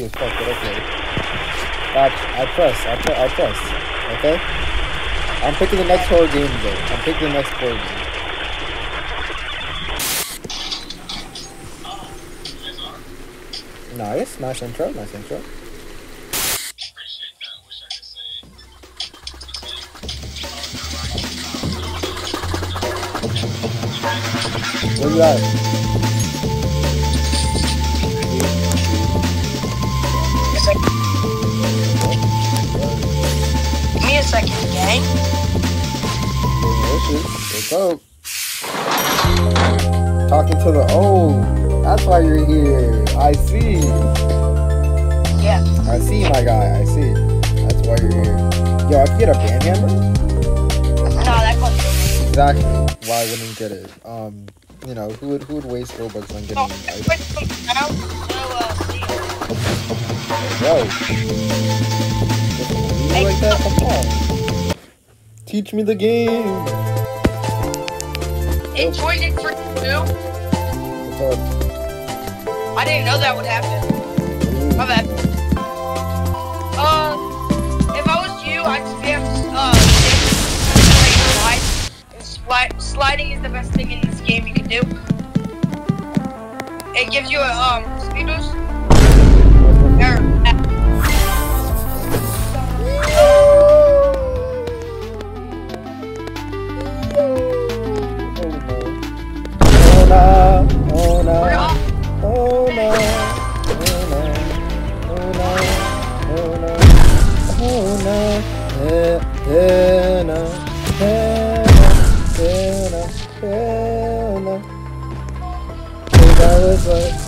easy as but okay. I press, I, I press, okay? I'm picking the next horror game though. I'm picking the next horror game. Nice, nice intro, nice intro. Where you at? Up? Talking to the old. that's why you're here. I see. Yeah. I see, my guy. I see. That's why you're here. Yo, I can get a ban hammer. No, that costs Exactly. Why wouldn't get it? Um, you know, who would who would waste Robux on getting Oh, an item? wait, come out. So, see. Yo. Like that? Come on. Teach me the game. It joined it for two. I didn't know that would happen. My bad. Uh, if I was you, I'd spam, uh, slide. Slide. Sliding is the best thing in this game you can do. It gives you a, um, speed boost.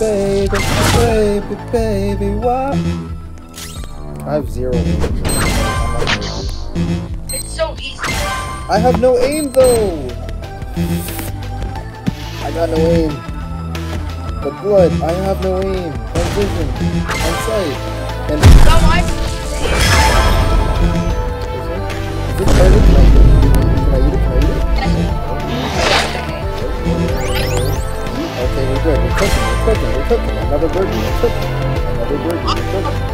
Baby, baby, baby, what? I have zero aim. I'm not nervous. It's so easy. I have no aim though. I got no aim. But blood, I have no aim. And vision. And sight. And So I, is it target? Can I eat it? Good. We're cooking. We're cooking. We're cooking. Another burger. We're cooking. Another burger. We're cooking.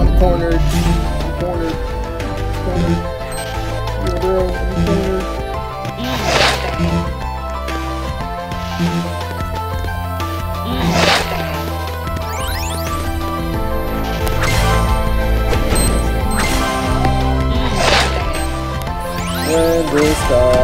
I'm cornered. I'm cornered. I'm cornered. Yo, girl, I'm cornered. The sky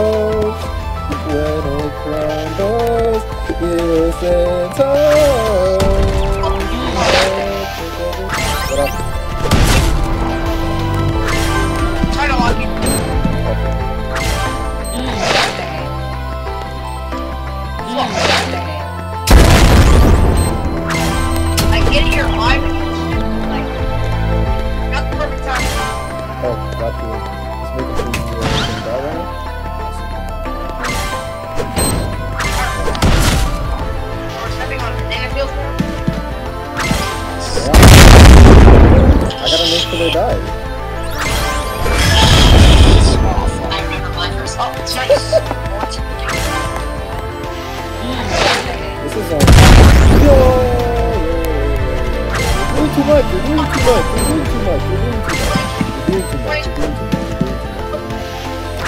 When Little brown boys, yes and. gonna this is a... No! Doing too much, you're doing too much, you're doing too much, you're doing too much. You're doing too much, you're doing too much,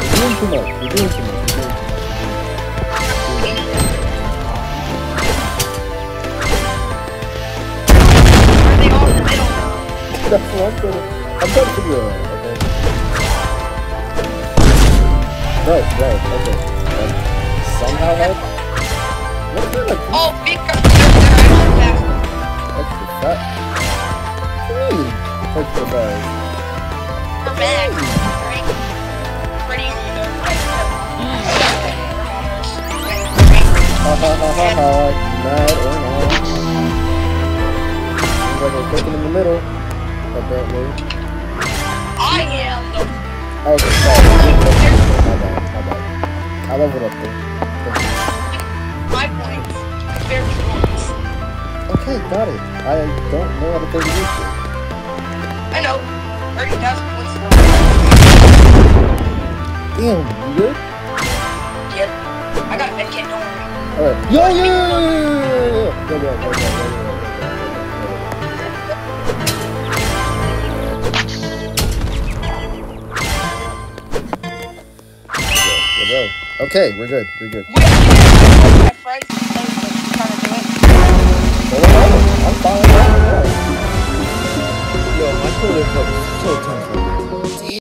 you're doing too much, you're doing too much, Are doing too much. That's what I'm. I'm done for you. Okay. Right, right, okay. Um, somehow help. What kind of... Oh, because they're actually Hmm. Extra fat. Hmm. We're hmm. Ha ha ha ha ha, no, no. Looks like I'm cooking in the middle, apparently. I Okay, sorry. My bad, my bad. I leveled up there. my points. Very points. Okay, got it. I don't know how to play the YouTube. I know. 30,000 points. Damn, you good? Yep. I got a med kit, don't worry. Alright. Yo, yo, yo, yo, yo, yo, yo. Go, go, go, go, go, go, Okay, we're good. We're good. Wait, my friends trying to do it. I'm fine. Yo, my shoulder felt so tense